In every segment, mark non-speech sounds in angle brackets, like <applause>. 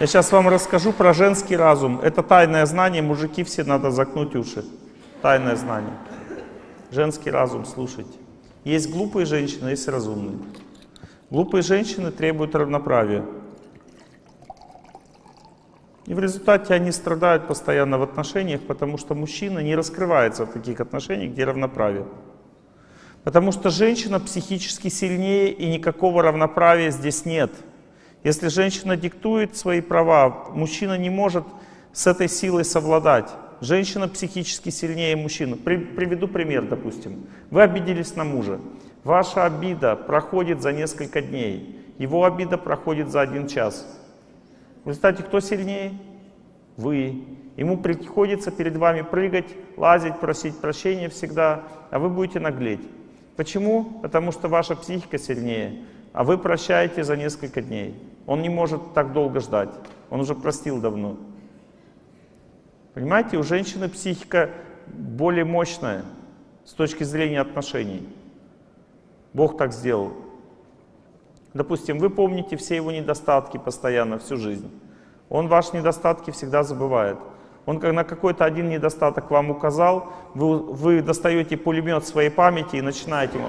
Я сейчас вам расскажу про женский разум. Это тайное знание, мужики все надо закнуть уши. Тайное знание. Женский разум, слушайте. Есть глупые женщины, есть разумные. Глупые женщины требуют равноправия. И в результате они страдают постоянно в отношениях, потому что мужчина не раскрывается в таких отношениях, где равноправие. Потому что женщина психически сильнее, и никакого равноправия здесь нет. Если женщина диктует свои права, мужчина не может с этой силой совладать. Женщина психически сильнее мужчины. При, приведу пример, допустим. Вы обиделись на мужа. Ваша обида проходит за несколько дней. Его обида проходит за один час. В результате кто сильнее? Вы. Ему приходится перед вами прыгать, лазить, просить прощения всегда, а вы будете наглеть. Почему? Потому что ваша психика сильнее, а вы прощаете за несколько дней. Он не может так долго ждать. Он уже простил давно. Понимаете, у женщины психика более мощная с точки зрения отношений. Бог так сделал. Допустим, вы помните все его недостатки постоянно, всю жизнь. Он ваши недостатки всегда забывает. Он на какой-то один недостаток вам указал, вы, вы достаете пулемет своей памяти и начинаете ему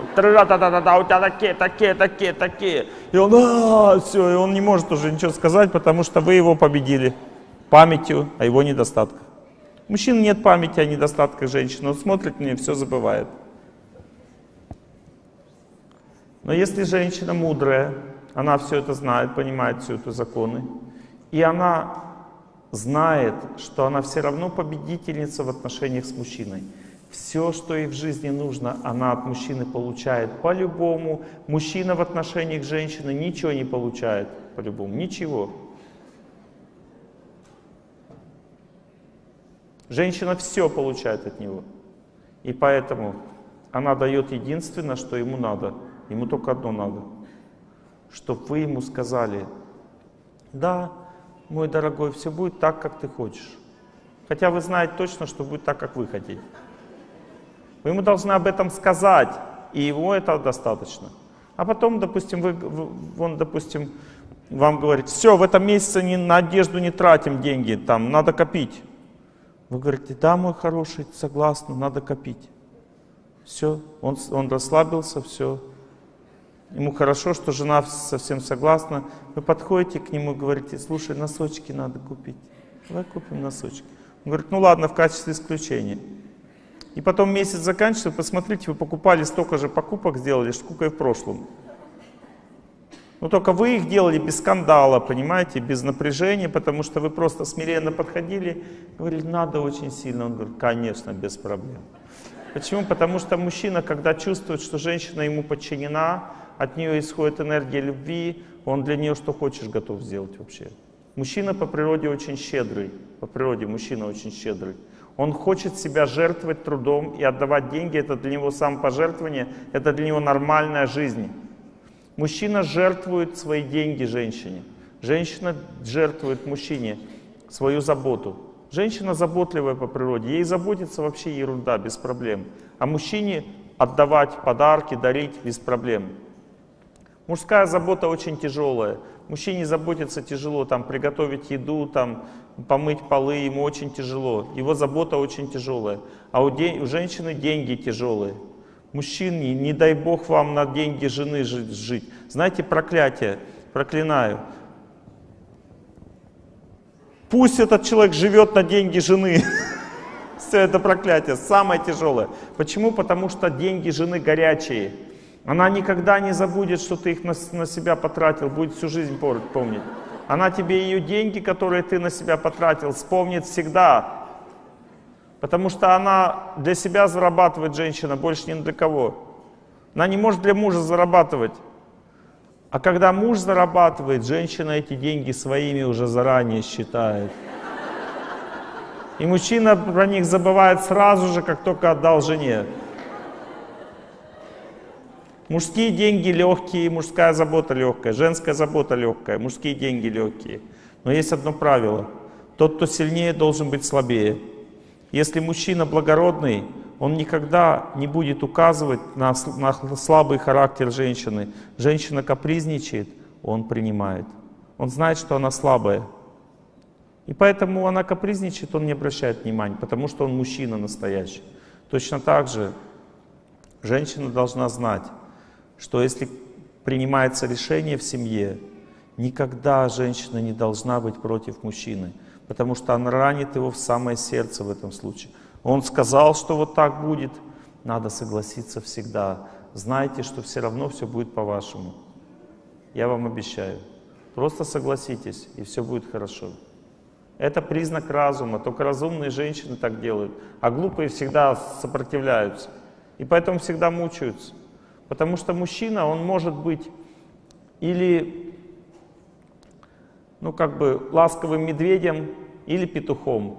да у тебя такие, такие, такие, такие. И он, а, все, и он не может уже ничего сказать, потому что вы его победили памятью о его недостатках. У мужчин нет памяти о недостатках женщин, он смотрит на нее, все забывает. Но если женщина мудрая, она все это знает, понимает все это законы, и она знает, что она все равно победительница в отношениях с мужчиной. Все, что ей в жизни нужно, она от мужчины получает по-любому. Мужчина в отношениях с женщиной ничего не получает по-любому, ничего. Женщина все получает от него. И поэтому она дает единственное, что ему надо. Ему только одно надо. Чтобы вы ему сказали, да, мой дорогой, все будет так, как ты хочешь. Хотя вы знаете точно, что будет так, как вы хотите. Вы ему должны об этом сказать, и ему это достаточно. А потом, допустим, вы, он, допустим, вам говорит, все, в этом месяце не, на одежду не тратим деньги, там, надо копить. Вы говорите, да, мой хороший, согласна, надо копить. Все, он, он расслабился, все, Ему хорошо, что жена совсем согласна. Вы подходите к нему и говорите, слушай, носочки надо купить. Давай купим носочки. Он говорит, ну ладно, в качестве исключения. И потом месяц заканчивается, посмотрите, вы покупали столько же покупок, сделали, сколько и в прошлом. Но только вы их делали без скандала, понимаете, без напряжения, потому что вы просто смиренно подходили, говорили, надо очень сильно. Он говорит, конечно, без проблем. Почему? Потому что мужчина, когда чувствует, что женщина ему подчинена, от нее исходит энергия любви, он для нее что хочешь готов сделать вообще. Мужчина по природе очень щедрый, по природе мужчина очень щедрый. Он хочет себя жертвовать трудом и отдавать деньги, это для него самопожертвование, это для него нормальная жизнь. Мужчина жертвует свои деньги женщине, женщина жертвует мужчине свою заботу. Женщина заботливая по природе, ей заботиться вообще ерунда, без проблем. А мужчине отдавать подарки, дарить без проблем. Мужская забота очень тяжелая. Мужчине заботиться тяжело, там, приготовить еду, там, помыть полы, ему очень тяжело. Его забота очень тяжелая. А у, день, у женщины деньги тяжелые. Мужчине, не дай Бог вам на деньги жены жить. Знаете, проклятие, проклинаю. Пусть этот человек живет на деньги жены. <laughs> Все это проклятие, самое тяжелое. Почему? Потому что деньги жены горячие. Она никогда не забудет, что ты их на, на себя потратил, будет всю жизнь помнить. Она тебе ее деньги, которые ты на себя потратил, вспомнит всегда. Потому что она для себя зарабатывает, женщина, больше ни для кого. Она не может для мужа зарабатывать. А когда муж зарабатывает, женщина эти деньги своими уже заранее считает. И мужчина про них забывает сразу же, как только отдал жене. Мужские деньги легкие, мужская забота легкая, женская забота легкая, мужские деньги легкие. Но есть одно правило. Тот, кто сильнее, должен быть слабее. Если мужчина благородный, он никогда не будет указывать на, на слабый характер женщины. Женщина капризничает, он принимает. Он знает, что она слабая. И поэтому она капризничает, он не обращает внимания, потому что он мужчина настоящий. Точно так же женщина должна знать, что если принимается решение в семье, никогда женщина не должна быть против мужчины, потому что она ранит его в самое сердце в этом случае. Он сказал, что вот так будет, надо согласиться всегда. Знайте, что все равно все будет по-вашему. Я вам обещаю. Просто согласитесь, и все будет хорошо. Это признак разума. Только разумные женщины так делают. А глупые всегда сопротивляются. И поэтому всегда мучаются. Потому что мужчина, он может быть или, ну как бы, ласковым медведем, или петухом.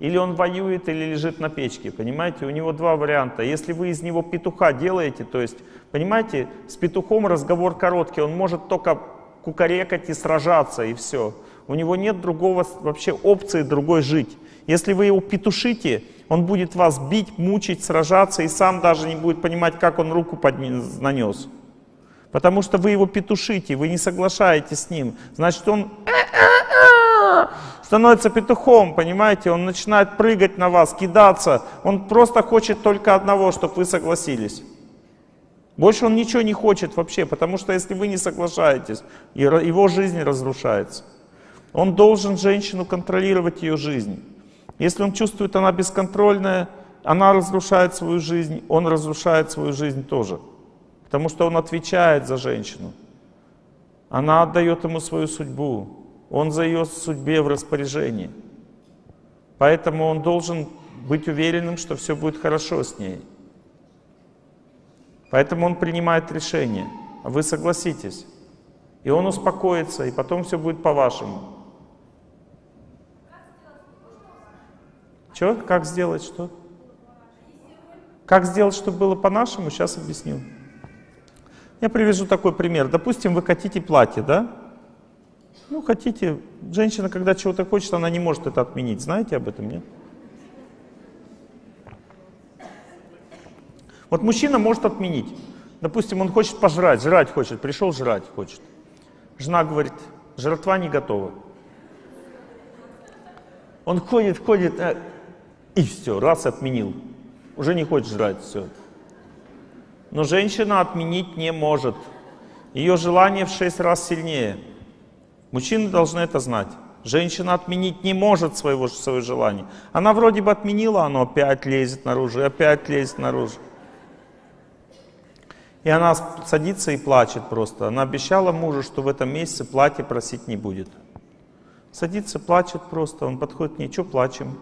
Или он воюет, или лежит на печке, понимаете? У него два варианта. Если вы из него петуха делаете, то есть, понимаете, с петухом разговор короткий, он может только кукарекать и сражаться, и все. У него нет другого вообще опции другой жить. Если вы его петушите, он будет вас бить, мучить, сражаться и сам даже не будет понимать, как он руку поднес, нанес. Потому что вы его петушите, вы не соглашаетесь с ним. Значит, он становится петухом, понимаете? Он начинает прыгать на вас, кидаться. Он просто хочет только одного, чтобы вы согласились. Больше он ничего не хочет вообще, потому что если вы не соглашаетесь, его жизнь разрушается. Он должен женщину контролировать ее жизнь. Если он чувствует, она бесконтрольная, она разрушает свою жизнь, он разрушает свою жизнь тоже. Потому что он отвечает за женщину. Она отдает ему свою судьбу. Он за ее судьбе в распоряжении. Поэтому он должен быть уверенным, что все будет хорошо с ней. Поэтому он принимает решение. Вы согласитесь. И он успокоится, и потом все будет по-вашему. Что? Как сделать что? Как сделать, чтобы было по-нашему? Сейчас объясню. Я привяжу такой пример. Допустим, вы хотите платье, да? Ну, хотите. Женщина, когда чего-то хочет, она не может это отменить. Знаете об этом, нет? Вот мужчина может отменить. Допустим, он хочет пожрать, жрать хочет, пришел жрать хочет. Жена говорит, жратва не готова. Он ходит, ходит, э, и все, раз отменил. Уже не хочет жрать, все. Но женщина отменить не может. Ее желание в шесть раз сильнее. Мужчины должны это знать. Женщина отменить не может своего, свое желание. Она вроде бы отменила, оно опять лезет наружу, и опять лезет наружу. И она садится и плачет просто. Она обещала мужу, что в этом месяце платье просить не будет. Садится, плачет просто. Он подходит к ней, что плачем?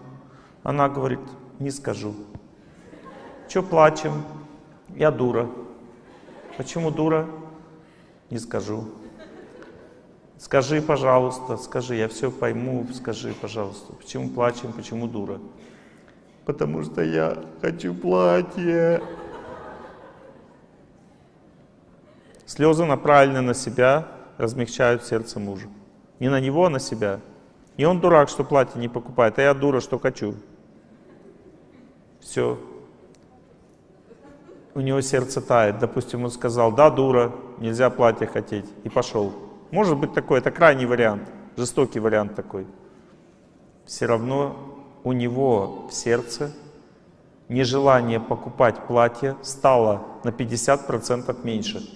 Она говорит, не скажу. Че плачем? Я дура. Почему дура? Не скажу. Скажи, пожалуйста, скажи, я все пойму, скажи, пожалуйста. Почему плачем, почему дура? Потому что я хочу платье. Слезы направлены на себя, размягчают сердце мужа. Не на него, а на себя. И он дурак, что платье не покупает, а я дура, что хочу. Все. У него сердце тает. Допустим, он сказал, да, дура, нельзя платье хотеть. И пошел. Может быть такой, это крайний вариант, жестокий вариант такой. Все равно у него в сердце нежелание покупать платье стало на 50% меньше.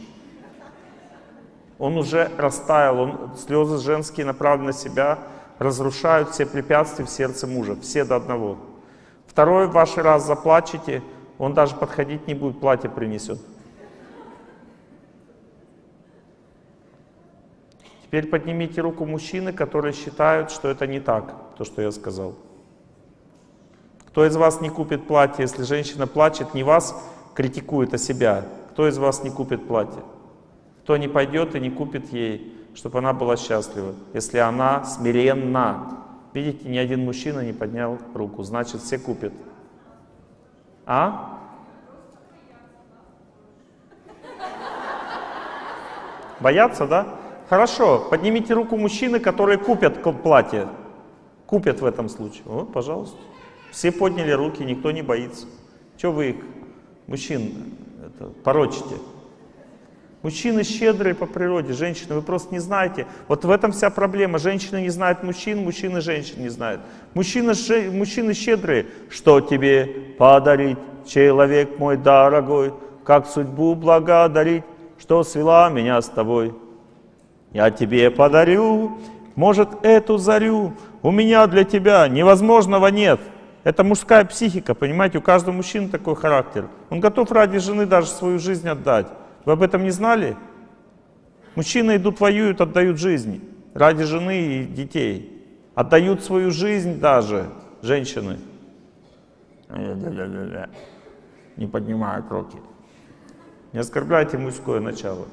Он уже растаял, он, слезы женские направлены на себя, разрушают все препятствия в сердце мужа, все до одного. Второй ваш раз заплачете, он даже подходить не будет, платье принесет. Теперь поднимите руку мужчины, которые считают, что это не так, то, что я сказал. Кто из вас не купит платье, если женщина плачет, не вас критикует, а себя? Кто из вас не купит платье? Кто не пойдет и не купит ей, чтобы она была счастлива, если она смиренна? Видите, ни один мужчина не поднял руку, значит все купят. А? Боятся, да? Хорошо, поднимите руку мужчины, которые купят платье. Купят в этом случае. Вот, пожалуйста. Все подняли руки, никто не боится. Чего вы их, мужчин, это, порочите? Мужчины щедрые по природе, женщины, вы просто не знаете. Вот в этом вся проблема. Женщины не знают мужчин, мужчины женщин не знают. Мужчины, мужчины щедрые. Что тебе подарить, человек мой дорогой? Как судьбу благодарить, что свела меня с тобой? Я тебе подарю, может, эту зарю. У меня для тебя невозможного нет. Это мужская психика, понимаете, у каждого мужчины такой характер. Он готов ради жены даже свою жизнь отдать. Вы об этом не знали? Мужчины идут, воюют, отдают жизни ради жены и детей. Отдают свою жизнь даже женщины. Не поднимают руки. Не оскорбляйте мужское начало.